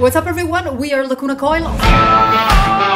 What's up, everyone? We are Lacuna Coil.